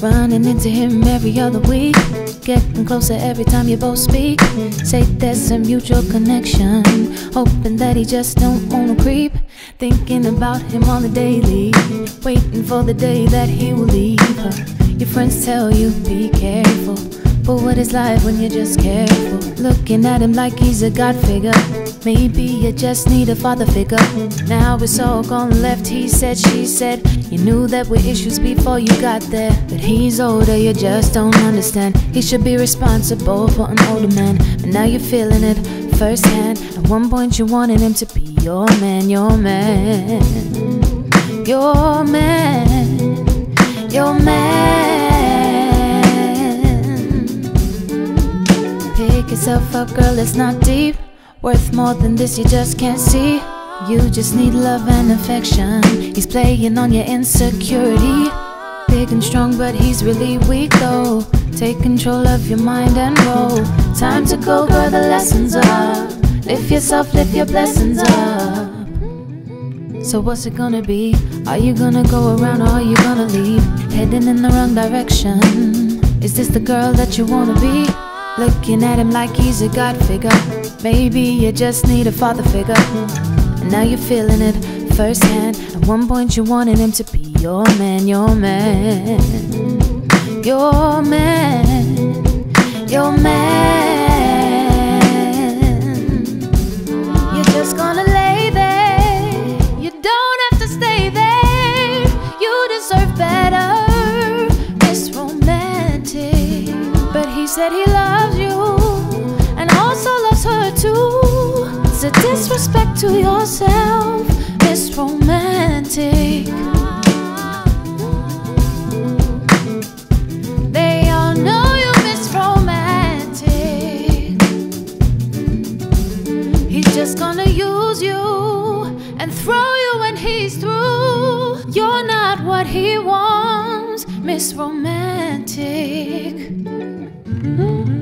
Running into him every other week. Getting closer every time you both speak. Say there's a mutual connection. Hoping that he just don't wanna creep. Thinking about him on the daily. Waiting for the day that he will leave her. Your friends tell you be careful. But what is life when you're just careful? Looking at him like he's a god figure. Maybe you just need a father figure. Now it's all gone left, he said, she said. You knew there were issues before you got there. But he's older, you just don't understand. He should be responsible for an older man. But now you're feeling it firsthand. At one point, you wanted him to be your man, your man. Your man, your man. Pick yourself up, girl, it's not deep. Worth more than this, you just can't see. You just need love and affection. He's playing on your insecurity. Big and strong, but he's really weak though. Take control of your mind and roll. Time to go, girl, the lessons up. Lift yourself, lift your blessings up. So what's it gonna be? Are you gonna go around or are you gonna leave? Heading in the wrong direction. Is this the girl that you wanna be? Looking at him like he's a god figure. Maybe you just need a father figure. And now you're feeling it firsthand. At one point you wanted him to be your man, your man. Your man, your man. You're just gonna lay there. You don't have to stay there. You deserve better. It's romantic. But he said he loves you a disrespect to yourself. It's romantic. They all know you miss romantic. He's just gonna use you and throw you when he's through. You're not what he wants, Miss Romantic. You